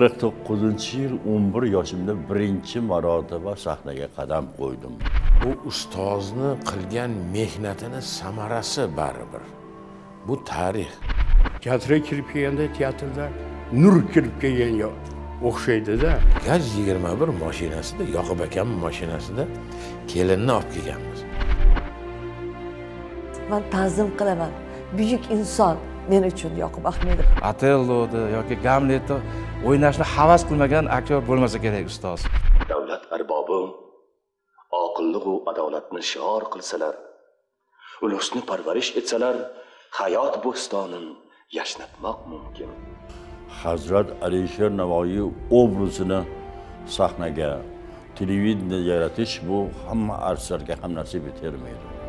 qirq to'qqizinchi yil o'n bir yoshimda birinchi marotaba sahnaga qadam qo'ydim. U ustozni qilgan mehnatini samarasi baribir. Bu tarix. Teatrga kirib kelganda teatrda nur kirib kelganga o'xshaydida. Gaz yigirma bir mashinasida yoqub akamni mashinasida kelinni olib kelganmiz. Man ta'zim qilaman. Buyuk inson men uchun yoqub ahmedov. Otelloni yoki gamletni o'ynashni havas qilmagan aktyor bo'lmasa kerak ustoz. Davlat arbobi oqilligu adolatni shior qilsalar ulusni parvarish etsalar hayot bo'stonin yashnatmoq mumkin. Hazrat alisher navoiy obrazini sahnaga televideniya yaratish bu hamma artistlarga ham nasib etavermaydi